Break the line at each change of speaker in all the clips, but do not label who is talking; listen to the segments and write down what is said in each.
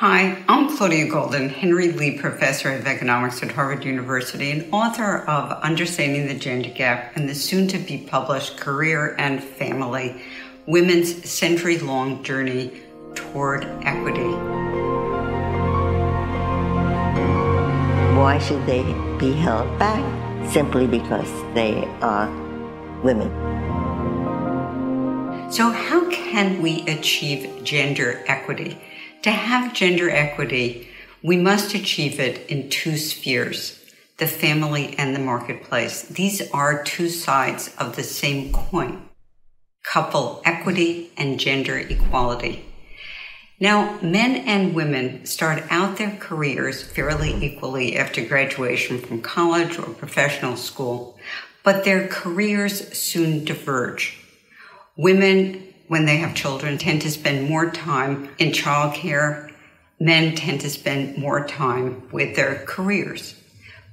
Hi, I'm Claudia Goldin, Henry Lee Professor of Economics at Harvard University and author of Understanding the Gender Gap and the soon to be published Career and Family Women's Century Long Journey Toward Equity.
Why should they be held back? Simply because they are women.
So, how can we achieve gender equity? To have gender equity, we must achieve it in two spheres the family and the marketplace. These are two sides of the same coin couple equity and gender equality. Now, men and women start out their careers fairly equally after graduation from college or professional school, but their careers soon diverge. Women when they have children tend to spend more time in childcare. Men tend to spend more time with their careers.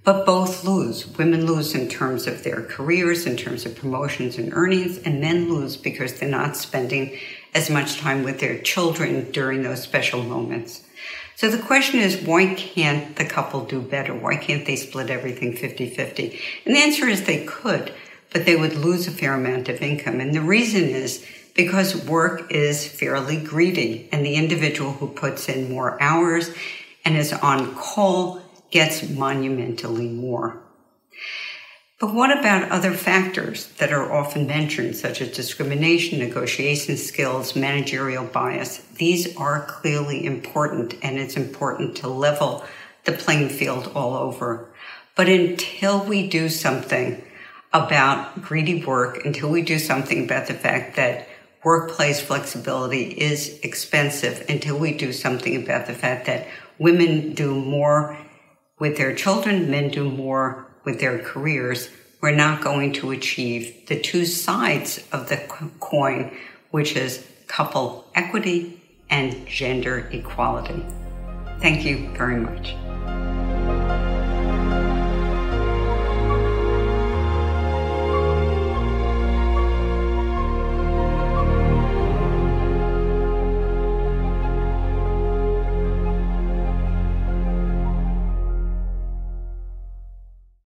But both lose. Women lose in terms of their careers, in terms of promotions and earnings, and men lose because they're not spending as much time with their children during those special moments. So the question is, why can't the couple do better? Why can't they split everything 50 50? And the answer is they could, but they would lose a fair amount of income. And the reason is because work is fairly greedy and the individual who puts in more hours and is on call gets monumentally more. But what about other factors that are often mentioned, such as discrimination, negotiation skills, managerial bias? These are clearly important, and it's important to level the playing field all over. But until we do something about greedy work, until we do something about the fact that workplace flexibility is expensive until we do something about the fact that women do more with their children, men do more with their careers. We're not going to achieve the two sides of the coin, which is couple equity and gender equality. Thank you very much.